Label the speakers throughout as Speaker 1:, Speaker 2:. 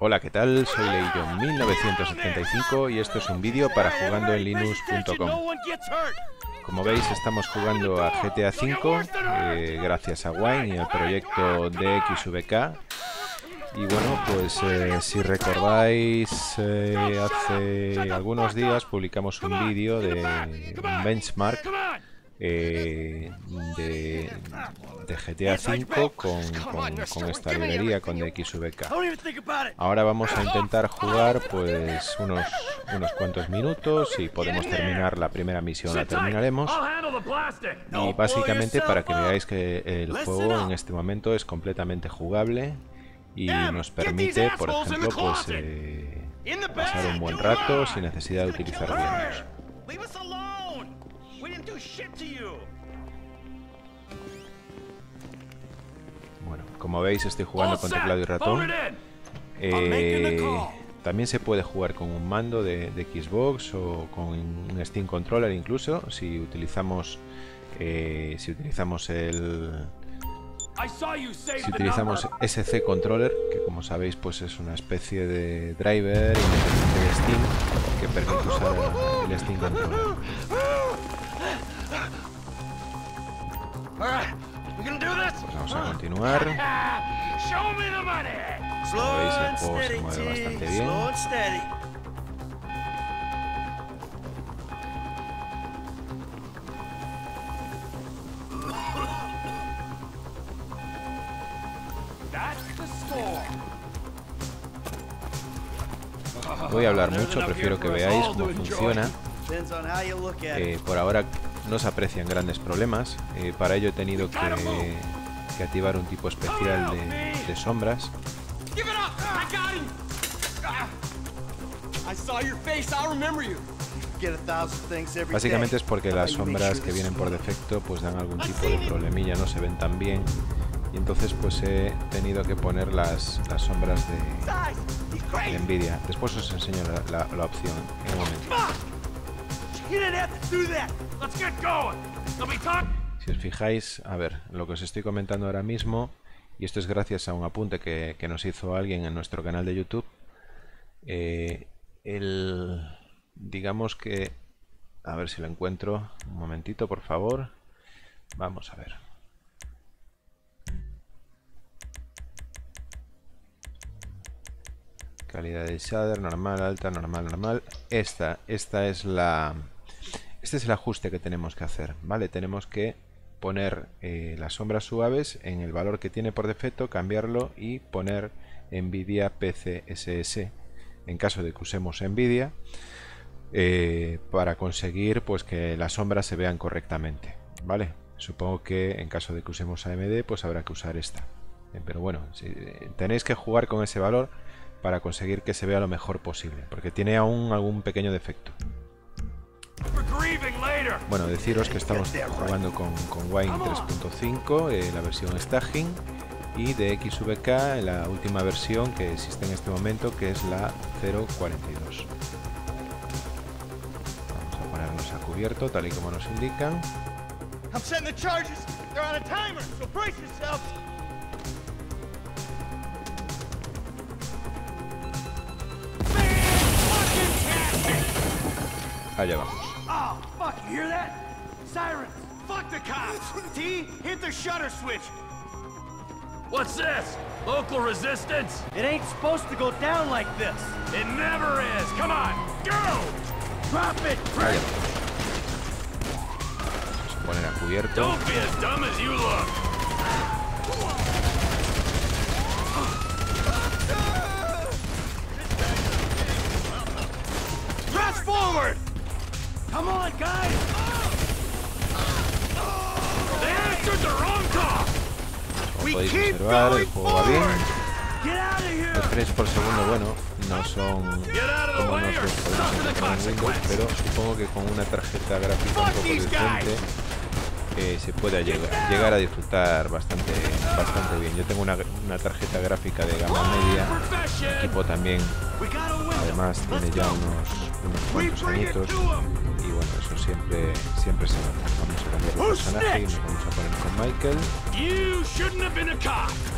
Speaker 1: Hola, ¿qué tal? Soy Leillon1975 y esto es un vídeo para jugando en linux.com. Como veis estamos jugando a GTA V eh, gracias a Wine y el proyecto DXVK. Y bueno, pues eh, si recordáis, eh, hace algunos días publicamos un vídeo de un benchmark eh, de, GTA V con, esta librería, con DXVK. Ahora vamos a intentar jugar pues unos, unos cuantos minutos y podemos terminar la primera misión, la terminaremos. Y básicamente para que veáis que el juego en este momento es completamente jugable y nos permite, por ejemplo, pues eh, pasar un buen rato sin necesidad de utilizar Bueno, como veis estoy jugando con teclado y ratón. Eh, también se puede jugar con un mando de, Xbox o con un Steam Controller incluso si utilizamos eh, si utilizamos el si utilizamos SC Controller que como sabéis pues es una especie de driver independiente de Steam que permite usar el Steam Controller. Vamos a continuar. Como veis, el juego mueve bastante bien. Voy a hablar mucho, prefiero que veáis cómo funciona. Eh, por ahora no se aprecian grandes problemas. Eh, para ello he tenido que, activar un tipo especial de, sombras. Básicamente es porque las sombras que vienen por defecto pues dan algún tipo de problemilla, no se ven tan bien. Y entonces pues he tenido que poner las, las sombras de, de, Nvidia. Después os enseño la, la opción en un momento. Si os fijáis, a ver, lo que os estoy comentando ahora mismo, y esto es gracias a un apunte que, nos hizo alguien en nuestro canal de YouTube, eh, el, digamos que, a ver si lo encuentro, un momentito por favor, vamos a ver. Calidad de shader, normal, alta, normal, normal. Esta, esta es la, este es el ajuste que tenemos que hacer, ¿vale? Tenemos que poner eh, las sombras suaves en el valor que tiene por defecto, cambiarlo y poner NVIDIA PCSS en caso de que usemos NVIDIA eh, para conseguir pues que las sombras se vean correctamente, ¿vale? Supongo que en caso de que usemos AMD pues habrá que usar esta. Eh, pero bueno, tenéis que jugar con ese valor para conseguir que se vea lo mejor posible, porque tiene aún algún pequeño defecto. Bueno, deciros que estamos jugando con, Wine 3.5, eh, la versión staging, y de XVK la última versión que existe en este momento, que es la 042. Vamos a ponernos a cubierto, tal y como nos indican. Allá vamos. Oh, fuck, you hear that? Sirens! Fuck the cops! T, hit the shutter switch!
Speaker 2: What's this? Local resistance?
Speaker 3: It ain't supposed to go down like this.
Speaker 2: It never is. Come on, go!
Speaker 3: Drop it, Frank!
Speaker 1: ponen a cubierto.
Speaker 2: Don't be as dumb as you look.
Speaker 1: Podéis observar, el juego va bien. Los frames por segundo, bueno, no son como nosotros podemos encontrar en Windows, pero supongo que con una tarjeta gráfica un poco decente eh, se puede llegar, llegar a disfrutar bastante, bastante bien. Yo tengo una, una tarjeta gráfica de gama media, equipo también, además tiene ya unos, unos cuantos añitos y bueno, eso siempre, siempre se nota. Vamos a cambiar el personaje y nos vamos a poner con Michael.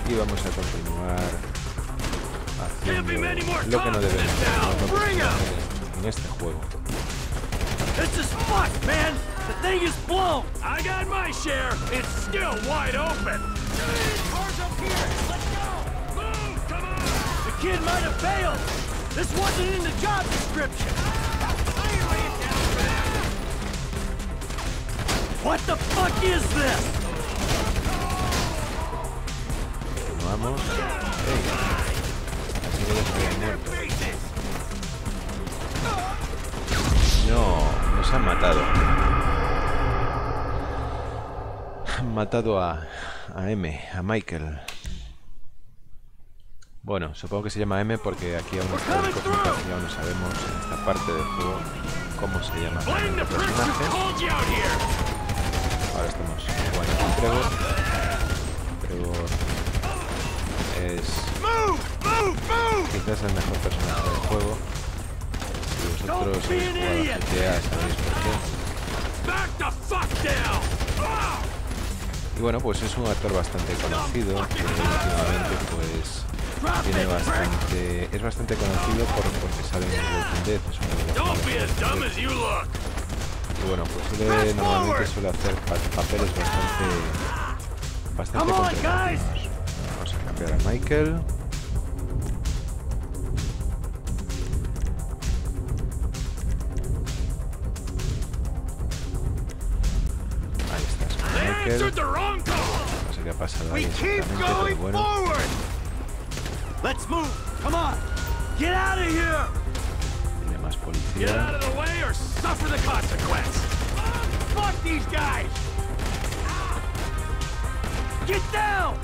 Speaker 1: Y vamos a continuar haciendo lo que no debemos hacer en este juego.
Speaker 3: This is fucked, man! The thing is blown!
Speaker 2: I got my share. It's still wide open.
Speaker 3: Cars up here! Let's go!
Speaker 2: Move, come on.
Speaker 3: The kid might have failed! This wasn't in the job description! What the fuck is this?
Speaker 1: Vamos. Ey. Así que dejaría muerto. No, nos han matado. Han matado a, a M, a Michael. Bueno, supongo que se llama M porque aquí aún está el no sabemos en esta parte del juego cómo se llama el personaje. Ahora estamos jugando con Trevor. Trevor es quizás el mejor personaje del juego. Si vosotros habéis
Speaker 3: an
Speaker 1: jugado a
Speaker 3: idiot.
Speaker 1: GTA sabéis por qué. Y bueno, pues es un actor bastante conocido que últimamente pues tiene bastante es bastante conocido por porque sale en Walking Dead, es de y bueno, pues suele, normalmente suele hacer pa- papeles bastante bastante. Vamos a cambiar a Michael. Ahí
Speaker 2: They
Speaker 1: Michael. No sé qué ha pasado ahí exactamente, pero bueno.
Speaker 3: Let's move! Come on! Get out of here!
Speaker 2: Get out of the way or suffer the consequence.
Speaker 3: Fuck these guys! Get down!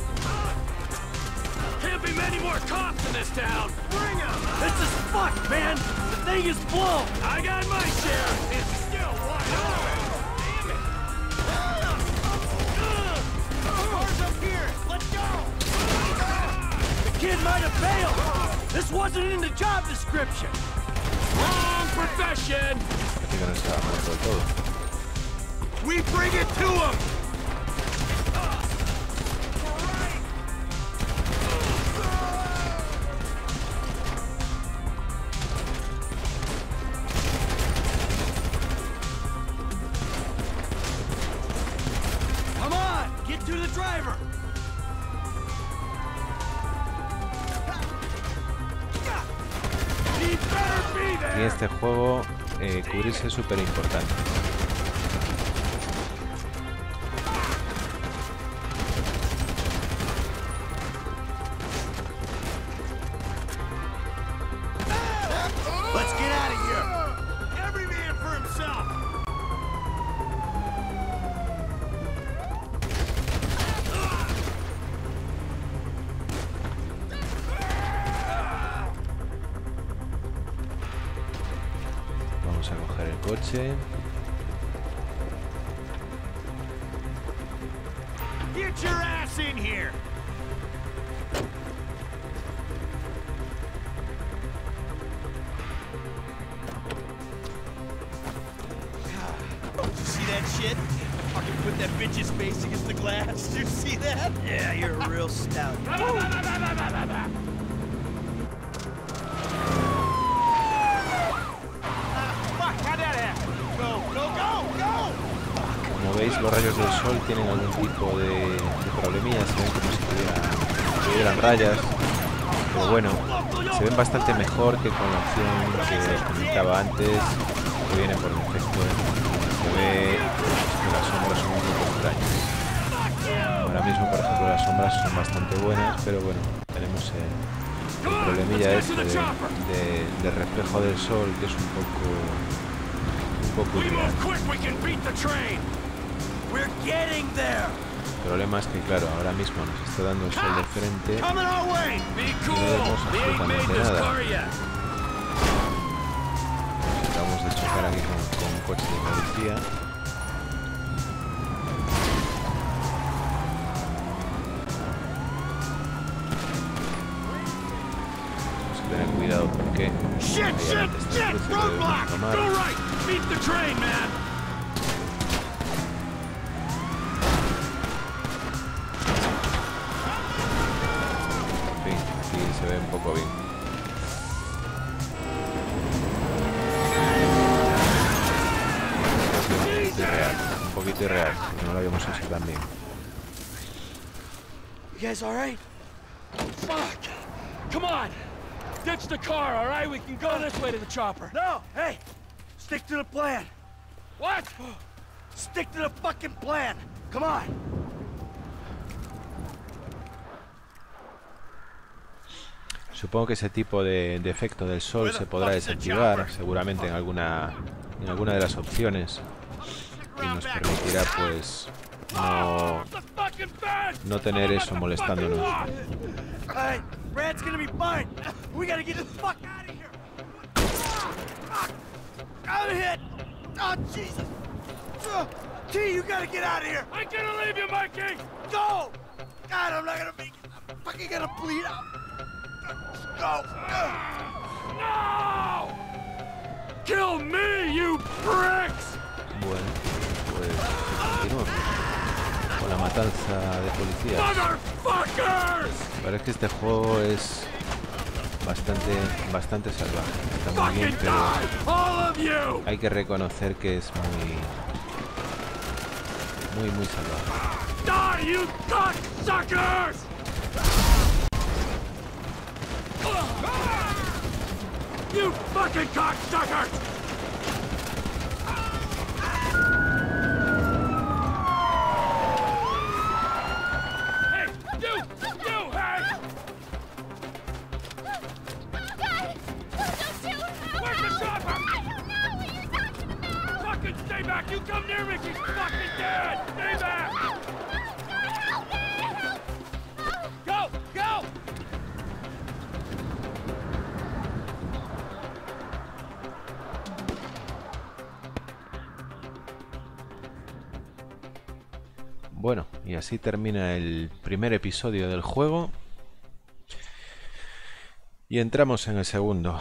Speaker 2: Can't be many more cops in this town.
Speaker 3: Bring 'em! This is fucked, man! The thing is blown!
Speaker 2: I got my share. It's still wide
Speaker 3: kid might have failed! This wasn't in the job description!
Speaker 2: Wrong profession.
Speaker 1: No estaba muerto del todo.
Speaker 3: We bring it to him!
Speaker 1: Juego eh, cubrirse es súper importante. Coger el.
Speaker 3: Get your ass in here!
Speaker 4: You see that shit? Fucking put that bitch's face against the glass. You see that? Yeah, you're a real stout.
Speaker 1: Rayos del sol tienen algún tipo de, de problemillas. Se ven como si tuvieran, rayas. Pero bueno, se ven bastante mejor que con la opción que comentaba antes, que viene por defecto. Se ve que las sombras son poco extrañas. Ahora mismo, por ejemplo, las sombras son bastante buenas, pero bueno, tenemos el, el problemilla este de, reflejo del sol, que es un poco un poco irreal. El problema es que, claro, ahora mismo nos está dando el sol de frente.
Speaker 3: Coming our way!
Speaker 2: Be cool.
Speaker 1: vemos absolutamente nada. Acabamos de chocar aquí con, con un coche de policía. Vamos a tener cuidado porque
Speaker 3: Shit, shit, shit! Roadblock!
Speaker 2: Go right. Beat the train, man.
Speaker 1: Real. No lo habíamos hecho también.
Speaker 3: You guys all right?
Speaker 2: Fuck! Come on! Ditch the car, all right? We can go this way to the chopper.
Speaker 3: No, hey, stick to the plan.
Speaker 2: What?
Speaker 3: Stick to the fucking plan. Come on.
Speaker 1: Supongo que ese tipo de, de efecto del sol se podrá desactivar, seguramente en alguna en alguna de las opciones y nos permitirá pues no, no tener eso molestándonos.
Speaker 3: All right, Brad's gonna be fine. We gotta get the fuck out of here. Hit. Oh Jesus! Ugh. T, you gotta get out of here.
Speaker 2: I'm gonna leave you, Mikey!
Speaker 3: Go! God, I'm not gonna make it. I'm fucking gonna bleed out. Go!
Speaker 2: No! Kill me, you pricks!
Speaker 1: Bueno, pues continuamos con la matanza de policías.
Speaker 2: Motherfuckers!
Speaker 1: Parece que este juego es bastante bastante salvaje. Está muy bien, pero hay que reconocer que es muy muy muy salvaje.
Speaker 2: You fucking cocksuckers! Fucking dead! Stay back! Go! Go!
Speaker 1: Bueno, y así termina el primer episodio del juego. Y entramos en el segundo.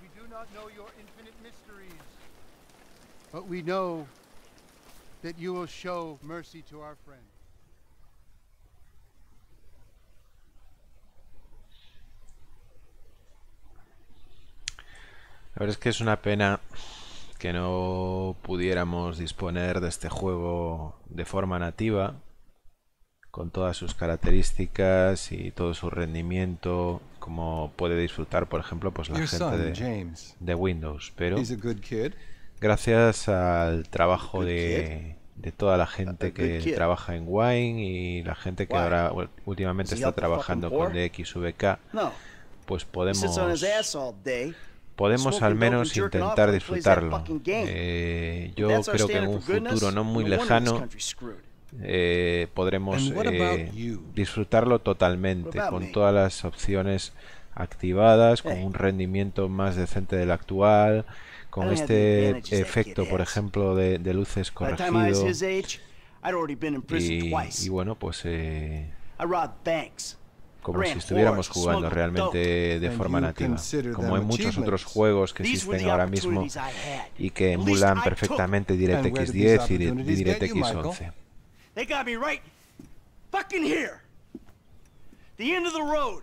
Speaker 5: we do not know your infinite mysteries, but we know that you will show mercy to our friend.
Speaker 1: La verdad es que es una pena que no pudiéramos disponer de este juego de forma nativa, con todas sus características y todo su rendimiento, como puede disfrutar, por ejemplo, pues la
Speaker 6: Your
Speaker 1: gente
Speaker 6: son,
Speaker 1: de,
Speaker 6: James.
Speaker 1: de Windows. Pero gracias al trabajo de, de toda la gente que trabaja en Wine y la gente que
Speaker 4: Why?
Speaker 1: ahora últimamente está trabajando con DXVK,
Speaker 4: No.
Speaker 1: pues podemos podemos al menos intentar disfrutarlo. Eh, yo creo que en un futuro no muy lejano. Eh, podremos eh, disfrutarlo totalmente con todas las opciones activadas, con
Speaker 4: Hey.
Speaker 1: un rendimiento más decente del actual, con este efecto, por ejemplo, de, de luces
Speaker 4: By the time I was
Speaker 1: corregido.
Speaker 4: his age, I'd already been in prison
Speaker 1: Y, bueno, pues eh, como si estuviéramos jugando realmente de forma nativa, como en muchos otros juegos que existen ahora mismo y que emulan
Speaker 4: 'em.
Speaker 1: perfectamente DirectX
Speaker 6: these
Speaker 1: 10 y DirectX
Speaker 6: you, Michael?
Speaker 1: 11.
Speaker 3: They got me right fucking here. The end of the road.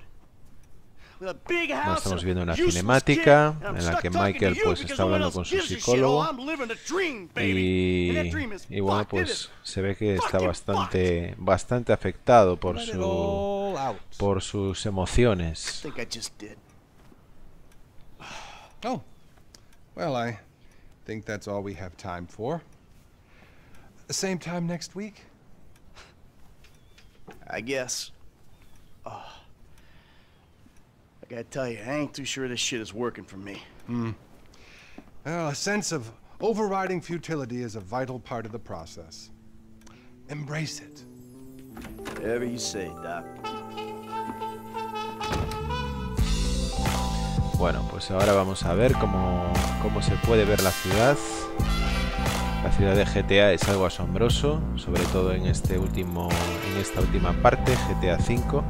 Speaker 3: With a big
Speaker 1: Bueno,
Speaker 3: house
Speaker 1: estamos
Speaker 3: and
Speaker 1: viendo
Speaker 3: a
Speaker 1: una cinemática
Speaker 3: kid, and I'm
Speaker 1: en la
Speaker 3: stuck
Speaker 1: que
Speaker 3: talking to
Speaker 1: Michael
Speaker 3: you
Speaker 1: pues
Speaker 3: because
Speaker 1: está hablando con su psicólogo
Speaker 3: Oh, I'm living a dream, baby. And that dream
Speaker 1: y,
Speaker 3: is
Speaker 1: y bueno pues
Speaker 3: is
Speaker 1: se ve que está bastante bastante afectado por su
Speaker 6: all out.
Speaker 1: por sus emociones
Speaker 4: I think I just did.
Speaker 6: Oh, well, I think that's all we have time for. Same time next week?
Speaker 4: I guess. Oh. I gotta tell you, I ain't too sure this shit is working for me. Hmm.
Speaker 6: Well, a sense of overriding futility is a vital part of the process. Embrace it.
Speaker 4: Whatever you say, Doc.
Speaker 1: Bueno, pues ahora vamos a ver cómo, cómo se puede ver la ciudad. La ciudad de GTA es algo asombroso, sobre todo en este último, en esta última parte, GTA V,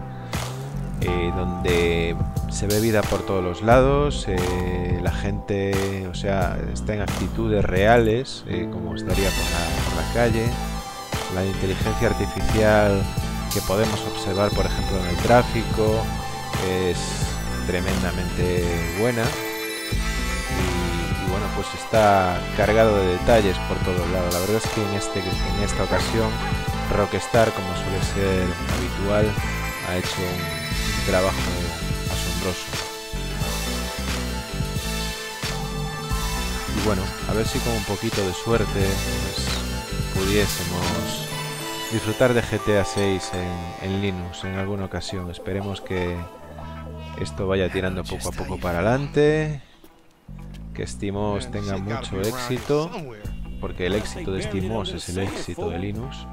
Speaker 1: eh, donde se ve vida por todos los lados, eh, la gente, o sea, está en actitudes reales, eh, como estaría por la, calle, la inteligencia artificial que podemos observar, por ejemplo, en el tráfico, es tremendamente buena bueno pues está cargado de detalles por todos lados. La verdad es que en este en esta ocasión Rockstar como suele ser habitual ha hecho un, trabajo asombroso. Y bueno a ver si con un poquito de suerte pues, pudiésemos disfrutar de GTA 6 en, en Linux en alguna ocasión. Esperemos que esto vaya tirando poco a poco para adelante. Que SteamOS tenga mucho éxito. Porque el éxito de SteamOS es el éxito de Linux.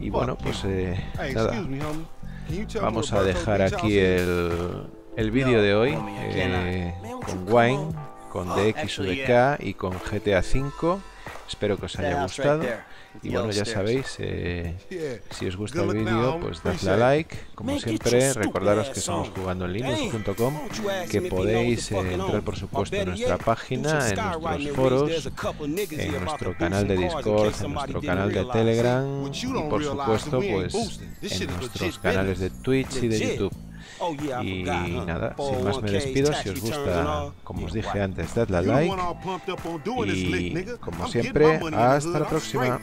Speaker 1: Y bueno, pues eh, nada. Vamos a dejar aquí el, el vídeo de hoy. Eh, con Wine, con DXVK y con GTA V. Espero que os haya gustado. Y bueno, ya sabéis, eh, si os gusta el vídeo, pues dadle a like. Como siempre, recordaros que estamos jugando en linux.com, que podéis eh, entrar por supuesto en nuestra página, en nuestros foros, en nuestro canal de Discord, en nuestro canal de Telegram y por supuesto pues en nuestros canales de Twitch y de YouTube. Y nada, sin más me despido. Si os gusta, como os dije antes, dadle a like. Y como siempre, hasta la próxima.